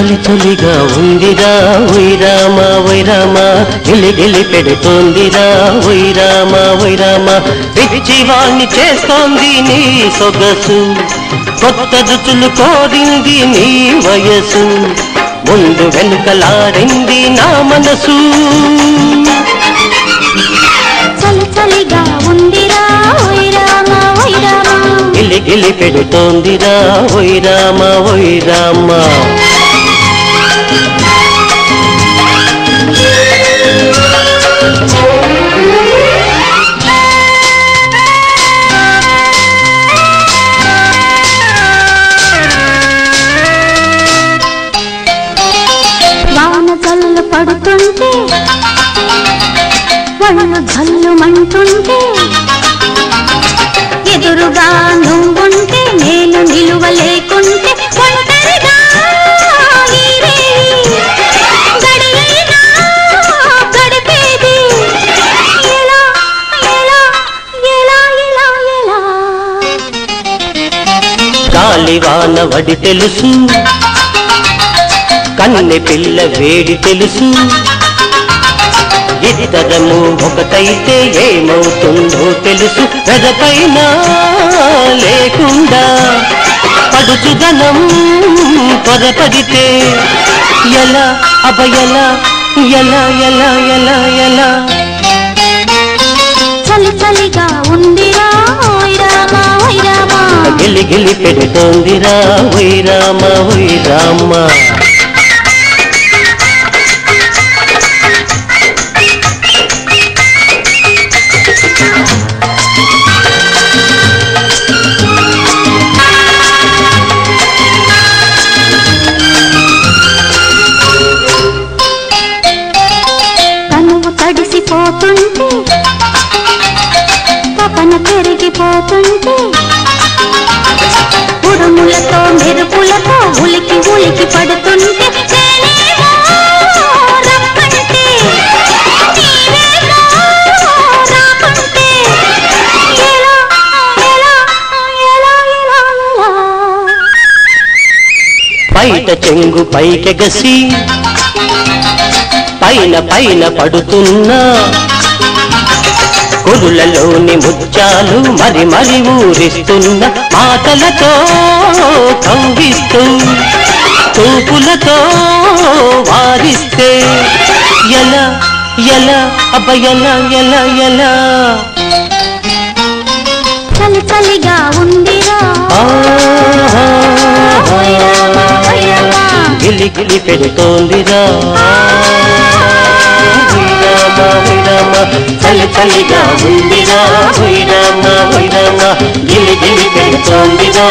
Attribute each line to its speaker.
Speaker 1: చలి చలిగా ఉందిరా
Speaker 2: వైరామ వైరామ గిలి గిలి పెడుతోందిరా వైరామ వైరామ పిచ్చివాణ్ణి చేస్తోంది నీ సొగసు. కొత్త రుచులు కోరింది నీ వయసు. ముందు వెనుకలాడింది నా మనసు.
Speaker 1: చలి చలిగా ఉందిరా ఓయ్ రామా ఓయ్ రామా
Speaker 2: గిలి గిలి పెడుతోందిరా వైరామ వైరామ
Speaker 1: పడుతుంటే వళ్ళు జల్లుమంటుంటే
Speaker 2: గాలివాన తెలుసు. కన్నె పిల్ల వేడి తెలుసు. ఇద్దరము ఒకటైతే ఏమవుతుందో తెలుసు. పెదపైన లేకుండా పడుచుదనం త్వరపడితే ఎలా అబ ఎలా ఎలా ఎలా ఎలా ఎలా.
Speaker 1: చలి చలిగా ఉంది
Speaker 2: గిలి గిలి పెడుతోందిరా వైరామ వైరామ
Speaker 1: కనువు తడిసిపోతుంటే తపన పెరిగిపోతుంటే ఉలికి పడుతుంటే
Speaker 2: బయట చెంగు పైకెగసి పైన పైన పడుతున్నా. కురులలోని ముత్యాలు మరి మరి ఊరిస్తున్న. మాటలతో కవ్విస్తూ తూపులతో వారిస్తే ఎలా ఎలా అబ్బ ఎలా ఎలా ఎలా?
Speaker 1: చలి చలిగా ఉందిరా.
Speaker 2: గిలి గిలి పెడుతోందిరా. చలి చలిగా ఉందిరా. గిలి గిలి పెడుతోందిరా.